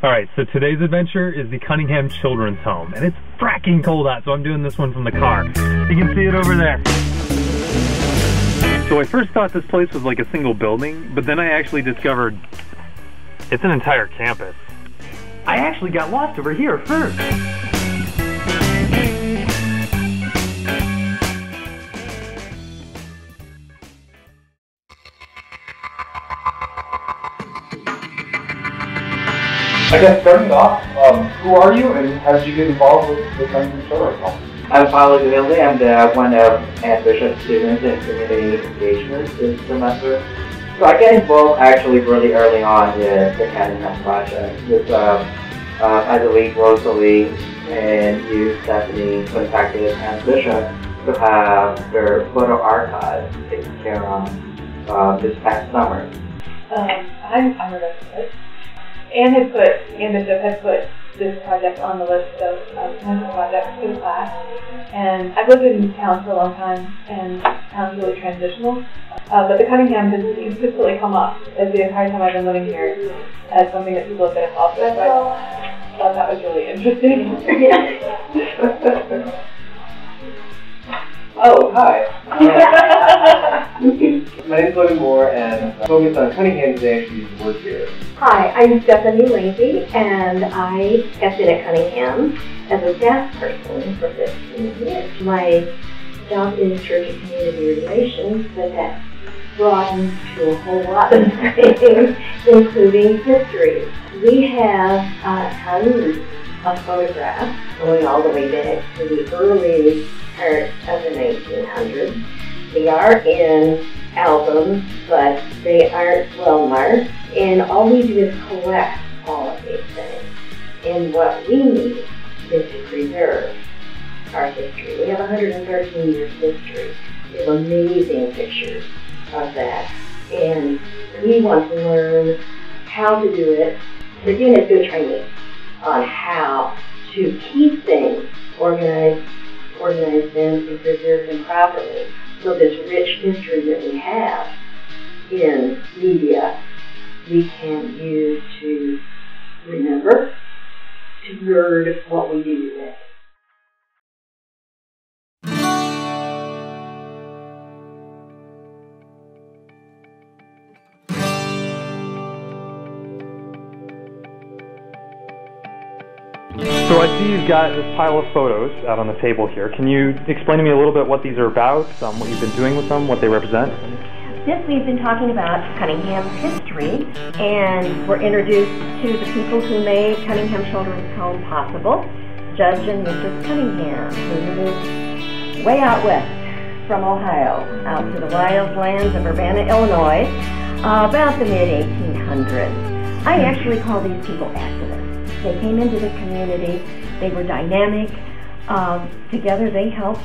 All right, so today's adventure is the Cunningham Children's Home, and it's fracking cold out, so I'm doing this one from the car. You can see it over there. So I first thought this place was like a single building, but then I actually discovered it's an entire campus. I actually got lost over here first. I guess starting off, um, who are you and how did you get involved with the Cunningham Children's Home? I'm Paulo Gavilli. I'm the one of Ann Bishop's students in community engagement this semester. So I got involved actually really early on in the Cunningham project with, uh, uh, I believe Rosalie and you, Stephanie, contacted Ann Bishop to have their photo archive taken care of uh, this past summer. Um, I'm, I'm Rebecca Ann had put, Ann Bishop had put this project on the list of um, potential projects for the class. And I've lived in town for a long time, and town's really transitional. Uh, but the Cunningham has consistently come up as the entire time I've been living here as something that people have been involved with. So I thought that was really interesting. Oh, hi. My name is Logan Moore and I focus on Cunningham today actually used to work here. Hi, I'm Stephanie Lazy, and I have been at Cunningham as a staff person for 15 years. My job is church and community relations, but that broadens to a whole lot of things, including history. We have uh, tons of photographs going all the way back to the early part of the 1900s. They are in albums, but they aren't well marked. And all we do is collect all of these things. And what we need is to preserve our history. We have 113 years history. We have amazing pictures of that. And we want to learn how to do it. The doing is good training on how to keep things organized, organize them and preserve them properly. So this rich history that we have in media, we can use to remember, to learn what we do today. You've got this pile of photos out on the table here. Can you explain to me a little bit what these are about, um, what you've been doing with them, what they represent? This we've been talking about Cunningham's history, and we're introduced to the people who made Cunningham Children's Home possible. Judge and Mrs. Cunningham, who moved way out west from Ohio, out to the wild lands of Urbana, Illinois, uh, about the mid 1800s. I actually call these people activists. They came into the community, they were dynamic. Um, together they helped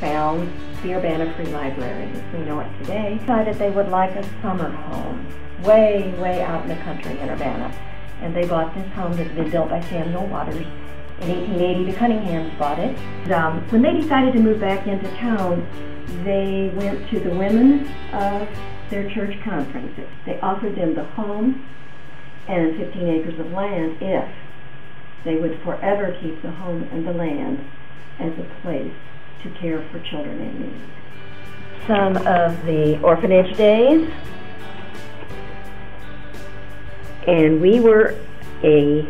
found the Urbana Free Library as we know it today. Decided they would like a summer home way, way out in the country in Urbana. And they bought this home that had been built by Samuel Waters. In 1880, the Cunninghams bought it. And, um, when they decided to move back into town, they went to the women of their church conferences. They offered them the home and 15 acres of land if they would forever keep the home and the land as a place to care for children in need. Some of the orphanage days, and we were a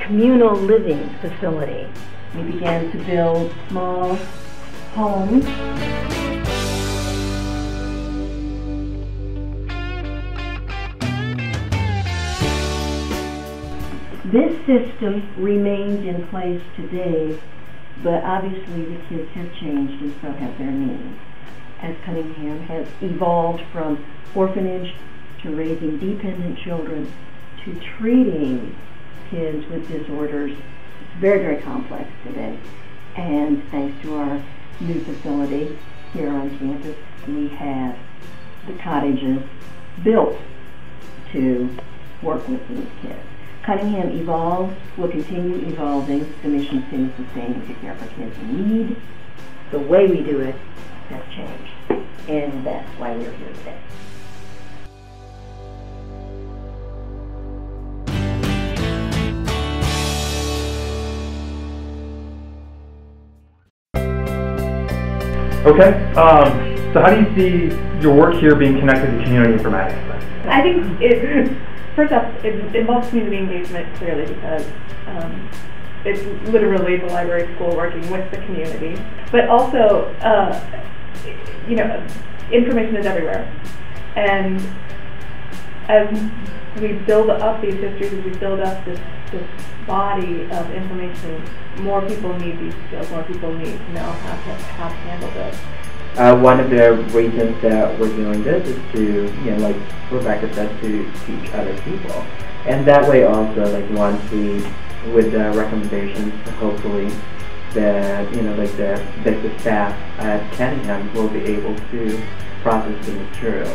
communal living facility. We began to build small homes. This system remains in place today, but obviously the kids have changed and so have their needs. As Cunningham has evolved from orphanage to raising dependent children to treating kids with disorders, it's very, very complex today. And thanks to our new facility here on campus, we have the cottages built to work with these kids. Cunningham evolves, will continue evolving. The mission of the same. picking up our kids in need. The way we do it has changed, and that's why we're here today. Okay. Um, so how do you see your work here being connected to community informatics? I think it first off, it involves community engagement clearly because um, it's literally the library school working with the community. But also, uh, you know, information is everywhere. And as we build up these histories, as we build up this, this body of information, more people need these skills, more people need to know how to, how to handle this. Uh, one of the reasons that we're doing this is to, you know, like Rebecca said, to teach other people. And that way also, like once we, with the recommendations, hopefully, the, you know, like the, the, the staff at Cunningham will be able to process the material.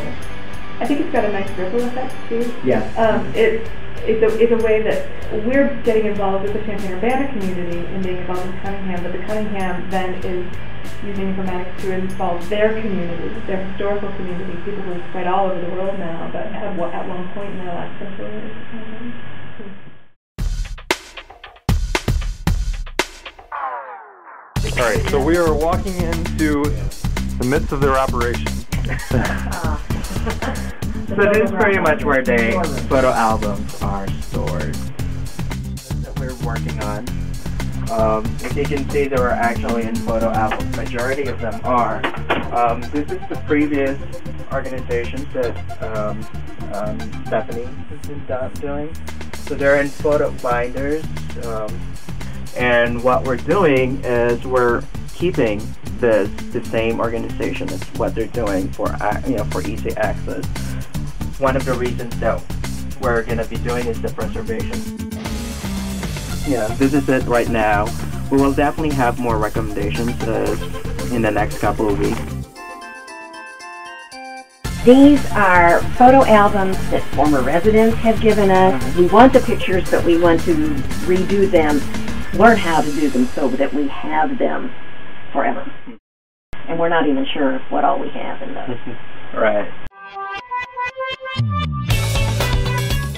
I think it's got a nice ripple effect too. Yeah. Um, it, it's, a, it's a way that we're getting involved with the Champaign-Urbana community and being involved with Cunningham, but the Cunningham then is using informatics to involve their community, their historical community, people who are spread all over the world now, but have at one point in their life been All right, so we are walking into the midst of their operation. So this is pretty much where the photo albums are stored that we're working on. Um, as you can see, there are actually in photo albums. Majority of them are. Um, this is the previous organizations that um, um, Stephanie has been do- doing. So they're in photo binders. Um, and what we're doing is we're keeping this the same organization as what they're doing for uh, you know for easy access one of the reasons that we're going to be doing is the preservation. Yeah, this is it right now. We will definitely have more recommendations uh, in the next couple of weeks. These are photo albums that former residents have given us. We want the pictures, but we want to redo them, learn how to do them so that we have them forever. And we're not even sure what all we have in those. right.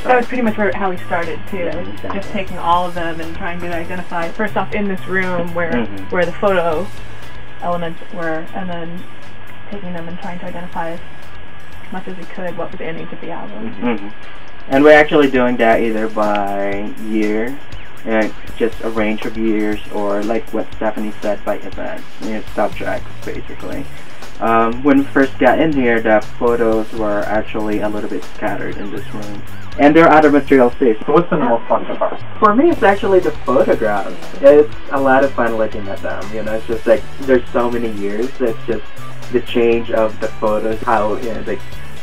That was pretty much where, how we started too. Yeah, exactly. Just taking all of them and trying to identify first off in this room where Mhm. where the photo elements were, and then taking them and trying to identify as much as we could what was in each of the albums. Mhm. And we're actually doing that either by year, uh, just a range of years, or like what Stephanie said, by events, you know, subjects, basically. Um, when we first got in here, the photos were actually a little bit scattered in this room. And there are other materials too. So what's the most fun part? For me, it's actually the photographs. It's a lot of fun looking at them. You know, it's just like there's so many years. It's just the change of the photos, how you know, like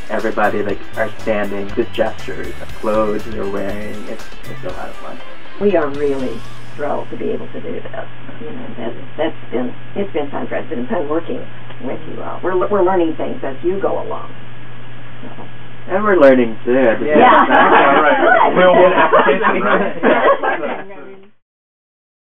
everybody like are standing, the gestures, the clothes they're wearing. It's it's a lot of fun. we are really thrilled to be able to do this. You know, that, that's been, it's been fun for us. It's been fun working with you all. We're, we're learning things as you go along. So. And we're learning too. at the same Yeah. time. Good. Real world application, right? Good.